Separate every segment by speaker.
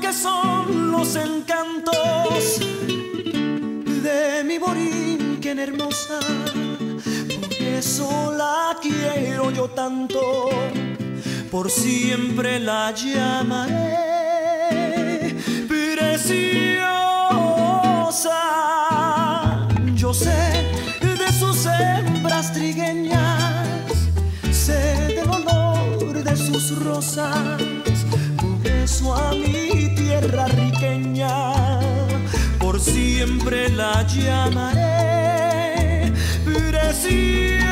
Speaker 1: que son los encantos de mi borinquen hermosa. Por eso la quiero yo tanto, por siempre la llamaré preciosa. Yo sé de sus hembras trigueñas, sé del olor de sus rosas a mi tierra riqueña, por siempre la llamaré preciosa.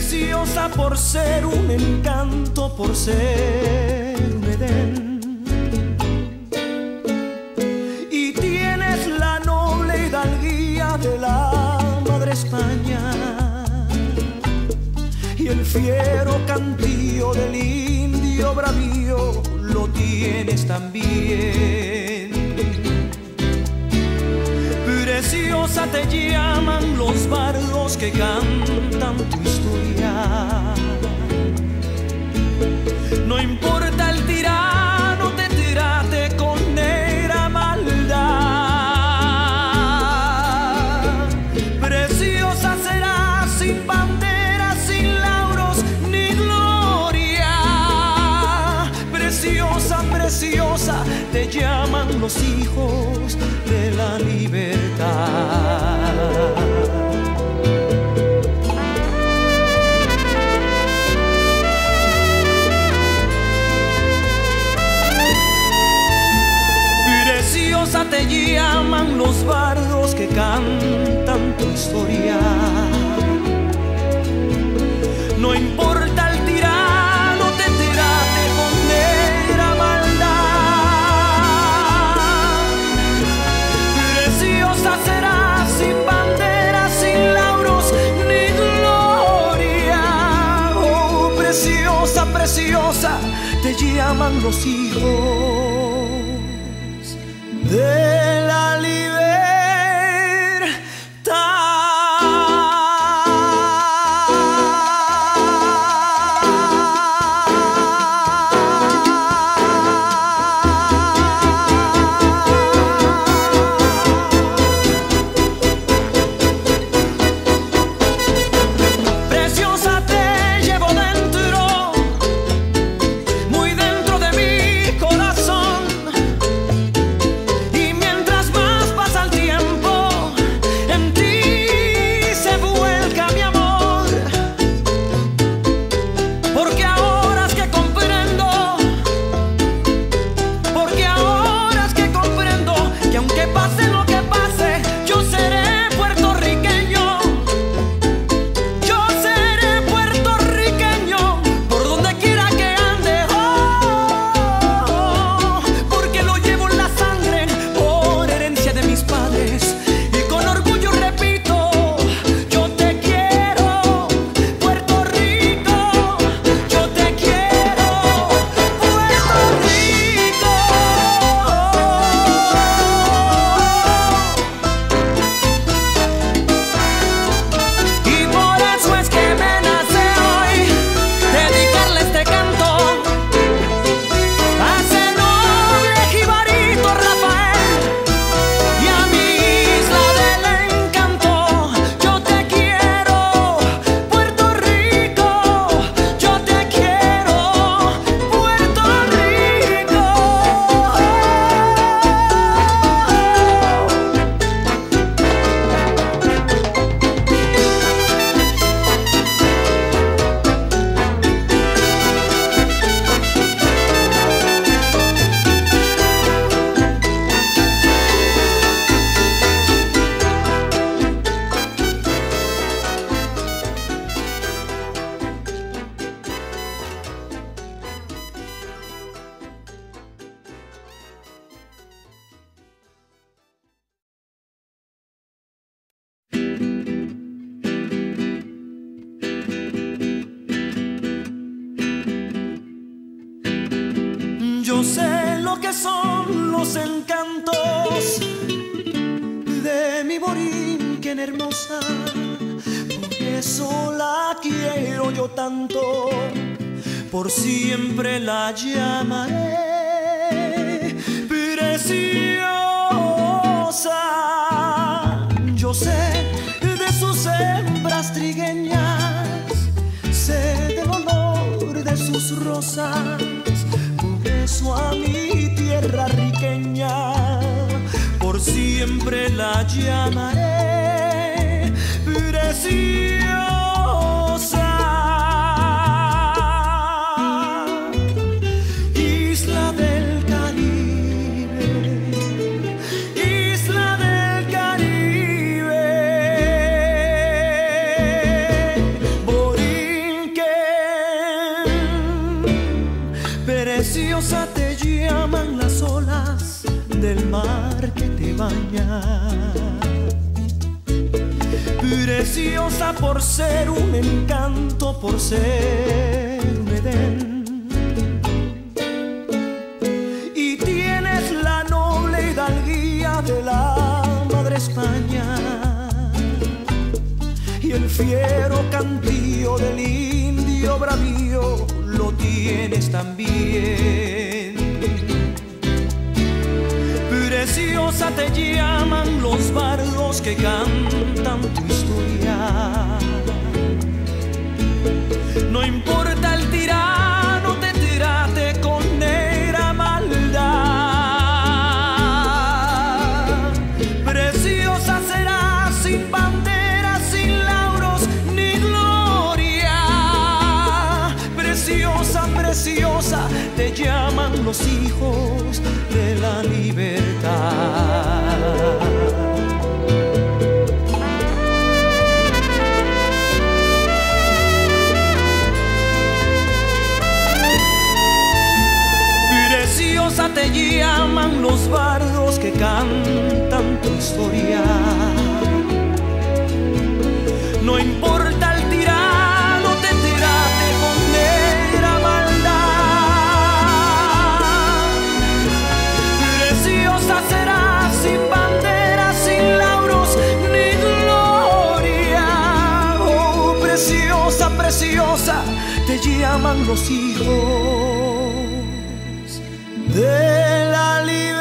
Speaker 1: Preciosa por ser un encanto, por ser un Edén. Y tienes la noble hidalguía de la Madre España. Y el fiero cantío del indio bravío lo tienes también. Te llaman los bardos que cantan tu historia. No importa el tirano, te tirate con negra maldad. Preciosa será sin bandera, sin lauros ni gloria. Preciosa, preciosa, te llaman los hijos llaman los hijos yo sé lo que son los encantos de mi borinquen hermosa. Por eso la quiero yo tanto, por siempre la llamaré preciosa. Yo sé de sus hembras trigueñas, sé del olor de sus rosas a mi tierra riqueña, por siempre la llamaré preciosa. Preciosa por ser un encanto, por ser un Edén. Y tienes la noble hidalguía de la Madre España. Y el fiero cantío del indio bravío lo tienes también. Preciosa te llaman los bardos que cantan tu historia. No importa el tirano, te tirate con negra maldad. Preciosa será sin bandera, sin lauros ni gloria. Preciosa, preciosa, te llaman los hijos de la libertad. No importa el tirano, te tiraste con negra maldad. Preciosa será sin bandera, sin lauros ni gloria. Oh, preciosa, preciosa, te llaman los hijos de la libertad.